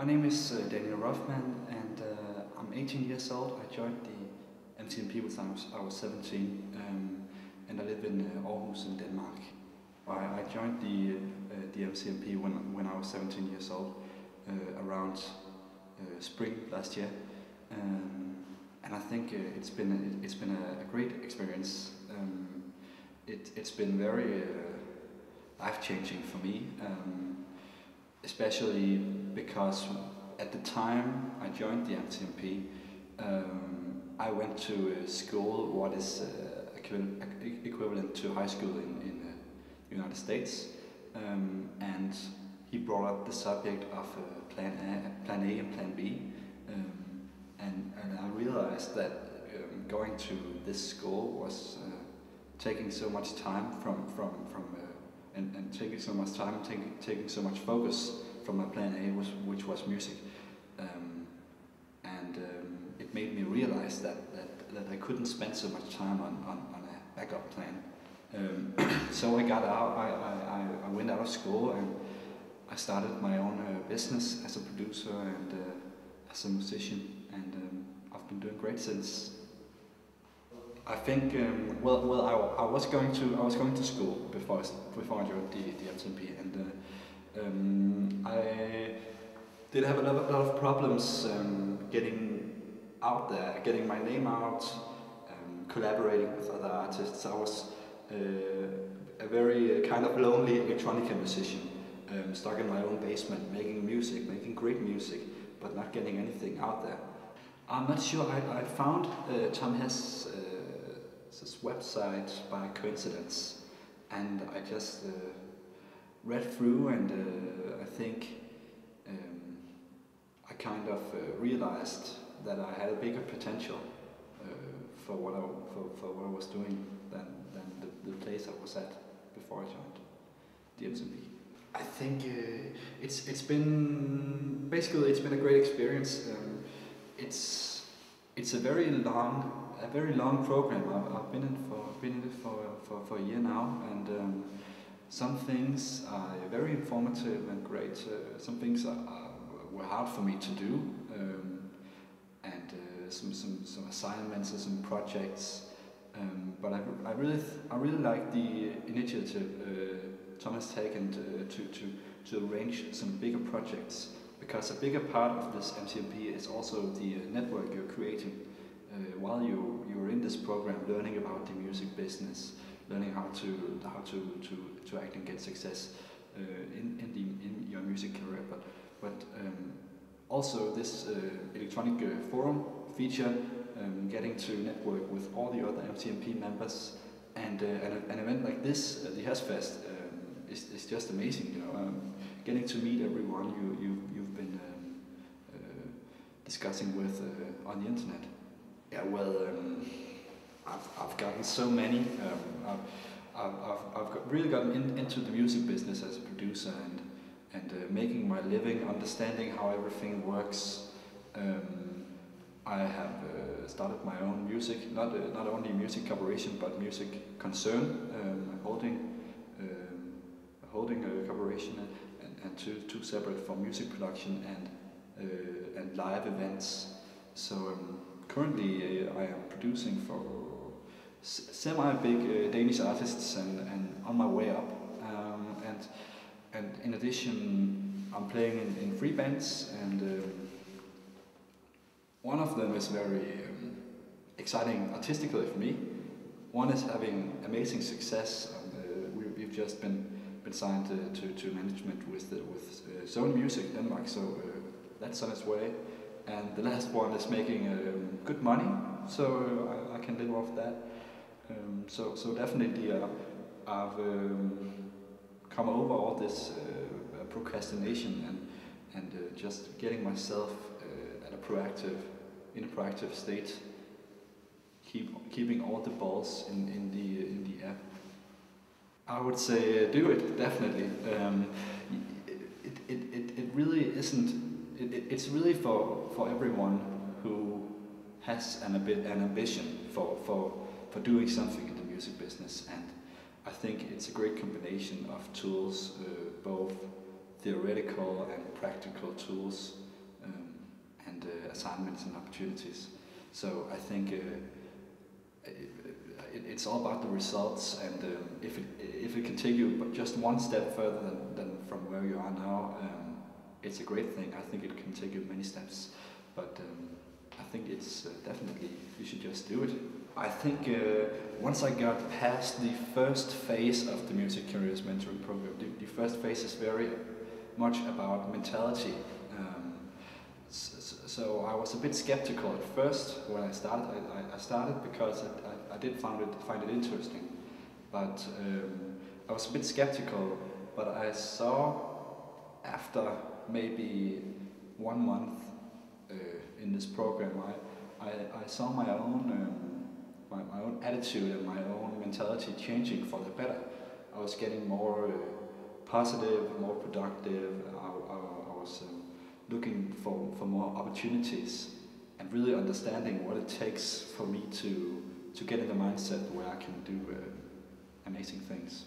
My name is uh, Daniel Rothmann and uh, I'm 18 years old. I joined the MCMP when I was, I was 17 um, and I live in uh, Aarhus in Denmark. I, I joined the, uh, the MCMP when, when I was 17 years old, uh, around uh, spring last year. Um, and I think uh, it's been, a, it's been a, great experience. Um, it, it's been very uh, life-changing for me. Um, especially because at the time I joined the MCMP, um, I went to a school what is uh, equivalent, to high school in, in the United States, um, and he brought up the subject of uh, plan, a, plan A and Plan B, um, and, and I realized that um, going to this school was uh, taking so much time from, from, from uh, and, and taking so much time, taking, taking so much focus from my plan A, was, which was music. Um, and um, it made me realize that, that, that I couldn't spend so much time on, on, on a backup plan. Um, so I got out, I, I, I went out of school and I started my own uh, business as a producer and uh, as a musician and um, I've been doing great since. I think um, well well I, I was going to I was going to school before I, before I joined the, the MCMP and uh, um, I did have a lot of, lot of problems um, getting out there, getting my name out, um, collaborating with other artists. I was uh, a very uh, kind of lonely electronic musician, um, stuck in my own basement, making music, making great music, but not getting anything out there. I'm not sure. I, I found uh, Tom Hess uh, this website by coincidence, and I just uh, read through, and uh, I think um, I kind of uh, realized that I had a bigger potential uh, for what I for, for what I was doing than than the, the place I was at before I joined MCMP. I think uh, it's it's been basically it's been a great experience. Um, it's it's a very long a very long program. I've, I've been in for been in it for, for, for a year now, and um, some things are very informative and great. Uh, some things are, are, were hard for me to do, um, and uh, some, some some assignments and some projects. Um, but I, I really I really like the initiative uh, Thomas taken to, to to to arrange some bigger projects because a bigger part of this MCMP is also the network you're creating uh, while you you're in this program, learning about the music business, learning how to how to to, to act and get success uh, in in the in your music career, but but um, also this uh, electronic uh, forum feature, um, getting to network with all the other MCMP members, and uh, an, an event like this, uh, the HessFest, um, is is just amazing. You know, um, getting to meet everyone you you you've been um, discussing with on the internet. Yeah, well, um, I've, I've gotten so many. Um, I've, I've, I've got really gotten in, into the music business as a producer and, and uh, making my living, understanding how everything works. Um, I have uh, started my own music, not, uh, not only music corporation, but music concern, um, holding, um, holding a corporation and, and two, two separate for music production and, uh, and live events. So um, currently uh, I am producing for semi-big uh, Danish artists and, and on my way up. Um, and and in addition, I'm playing in, in free bands, and um, one of them is very um, exciting artistically for me. One is having amazing success. Uh, we, have just been been signed to, to, management with the, with uh, Zone Music Denmark, so uh, that's on its way and the last one is making um, good money, so I, I, can live off that. Um, so, so definitely uh, I've um, come over all this uh, procrastination and and uh, just getting myself uh, at a proactive, in a proactive state, keep keeping all the balls in in the in the air. I would say uh, do it definitely. Um, it, it, it, it really isn't it, it, it's really for, for everyone who has an, an ambition for, for, for doing something in the music business. And I think it's a great combination of tools, uh, both theoretical and practical tools, and uh, assignments and opportunities. So I think uh, it, it's all about the results, and um, if it if it can take you just one step further than, than from where you are now, um, it's a great thing. I think it can take you many steps, but um, I think it's uh, definitely you should just do it. I think uh, once I got past the first phase of the Music Careers Mentoring Program, the, the first phase is very much about mentality. Um, so, so, I was a bit skeptical at first when I started. I, I started because I, I, did find it, find it interesting, but um, I was a bit skeptical. But I saw after maybe one month uh, in this program, I, I, I saw my own um, my, my own attitude and my own mentality changing for the better. I was getting more uh, positive, more productive. I, I, I was um, looking for, for more opportunities and really understanding what it takes for me to, to get in the mindset where I can do uh, amazing things.